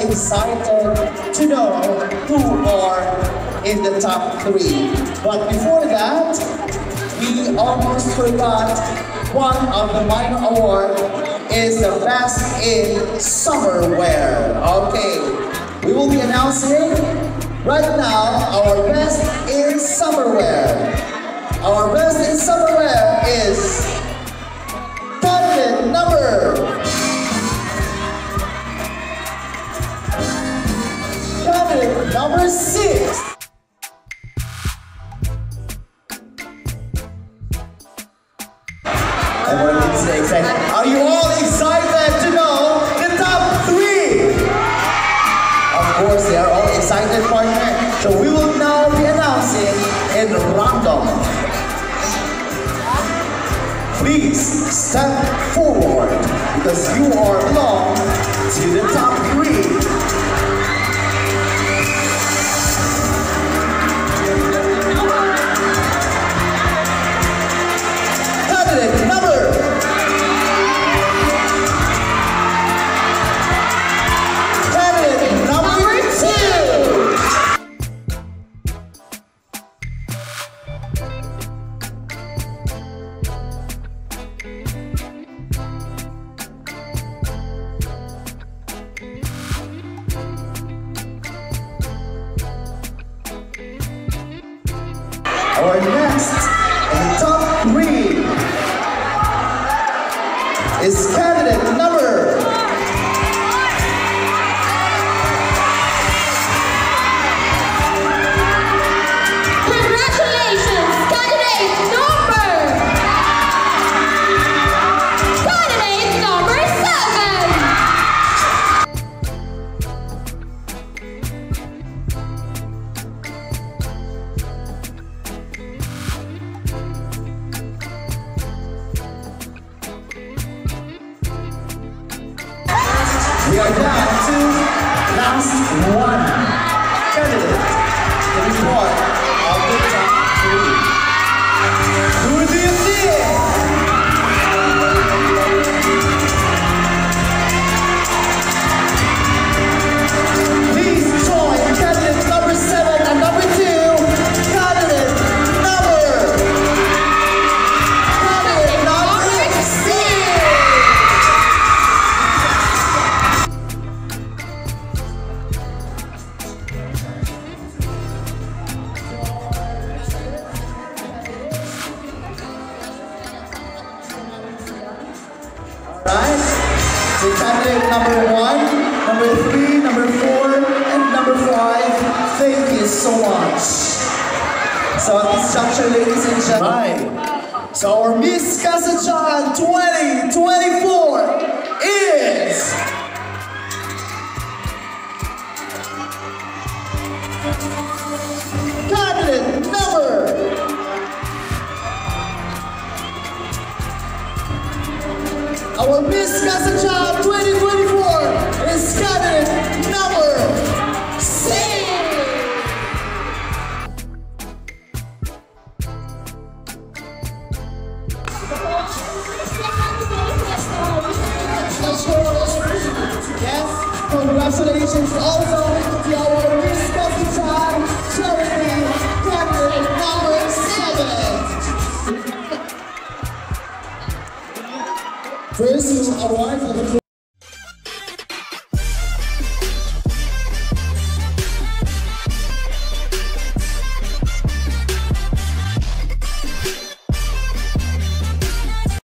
excited to know who are in the top three. But before that, we almost forgot one of the minor award is the best in summer wear. Okay, we will be announcing right now our best in summer wear. Our best in summer number six. Everyone is excited. Are you all excited to know the top three? Of course, they are all excited, partner. So we will now be announcing in random. Please step forward because you are belong to the top three. Our next top three is candidate number We down last one. Candidate to be number one, number three, number four, and number five, thank you so much. So at this juncture, ladies and gentlemen, right. so our Miss Kasadyaan 2024 is candidate number Our Miss Kasadyaan congratulations. Also to our